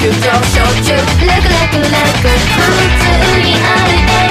急上昇中ラクラク普通に歩いて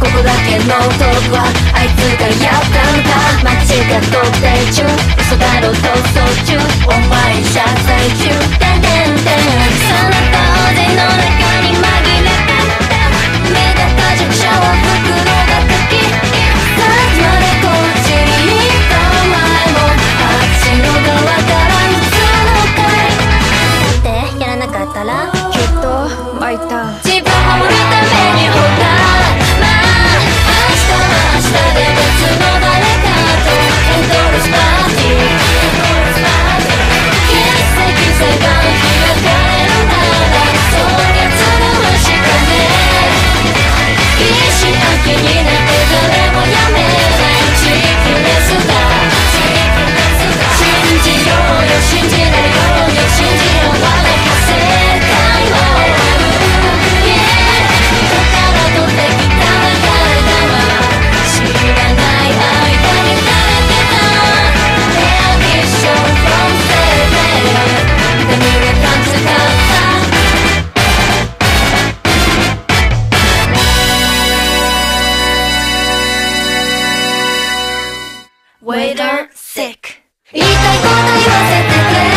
ここだけのトークはあいつがやったのか街が特定中。嘘だろ逃走中。お前に謝罪中。てんてんてん waiter sick. 言いたいこと言わせてくれ。